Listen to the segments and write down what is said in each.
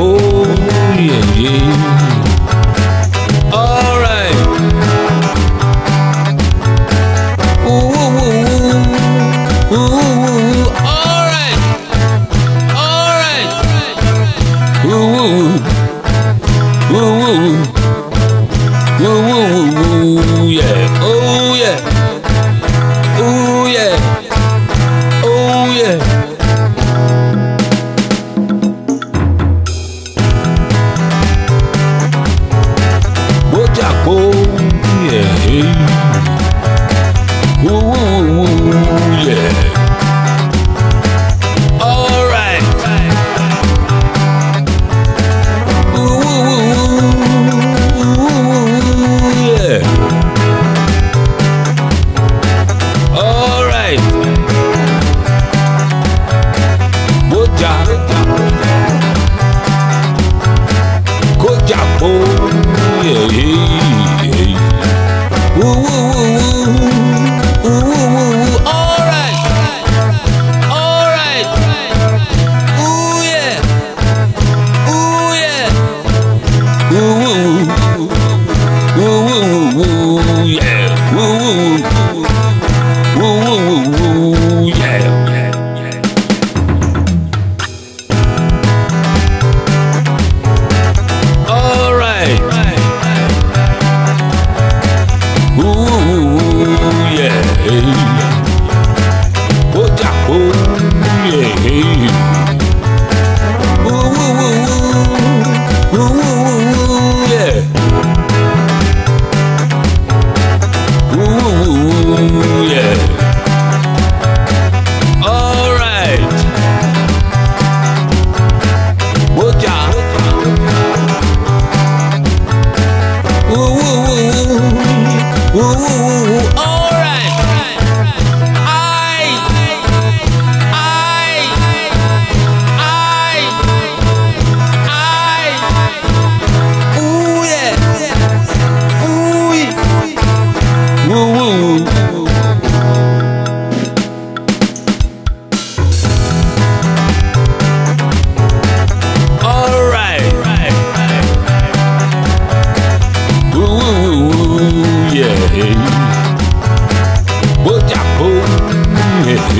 Oh, yeah, yeah. All right. Ooh, ooh, ooh, ooh, all right. All right. Ooh, ooh, ooh, ooh, ooh, ooh, ooh, yeah. Oh, yeah. Hey.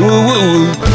Woo woo.